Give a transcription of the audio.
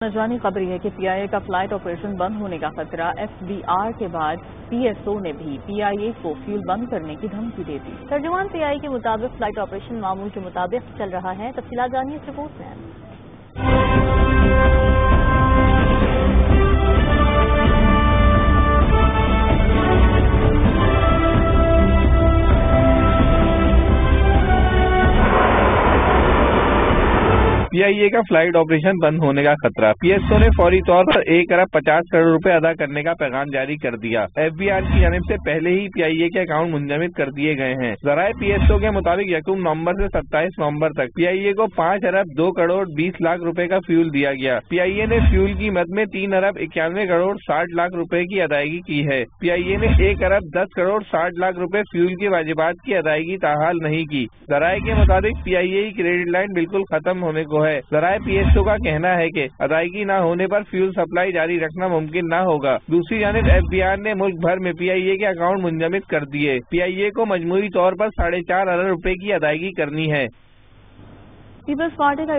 नजवानी खबर है कि पीआईए का फ़्लाइट ऑपरेशन बंद होने का खतरा एफबीआर के बाद पीएसओ ने भी पीआईए को फ्यूल बंद करने की धमकी दे दी। तर्जुमान पीआईए के मुताबिक फ़्लाइट ऑपरेशन मामूल के मुताबिक चल रहा है। तफसीला जानिए इस रिपोर्ट में। पीआईए का फ़्लाइट ऑपरेशन बंद होने का खतरा। पीएसओ ने फौरी तौर पर एक अरब पचास करोड़ रुपए अदा करने का पैगाम जारी कर दिया। एफबीआर की जानब से पहले ही पीआईए के अकाउंट मुंजमिद कर दिए गए हैं। जराये पीएसओ के मुताबिक यकूम नवंबर से सत्ताईस नवंबर तक। पीआईए को पाँच अरब दो करोड़ बीस लाख रुपए का फ्यूल दिया गया। पीआईए ने फ्यूल की मद में तीन अरब इक्यानवे करोड़ साठ लाख रुपए की अदायगी की है। पीआईए ने एक अरब दस करोड़ साठ लाख रुपए फ्यूल के वाजिबात की अदायगी ताहाल नहीं की। जराये के मुताबिक पीआईए की क्रेडिट लाइन बिल्कुल खत्म होने को है। जराये पीएसओ का कहना है कि अदायगी न होने पर फ्यूल सप्लाई जारी रखना मुमकिन न होगा। दूसरी जानब एफ़ ने मुल्क भर में पीआईए के अकाउंट मुंजमित कर दिए। पीआईए को मजमूरी तौर आरोप साढ़े चार अरब रूपए की अदायगी करनी है। पीपल्स पार्टी का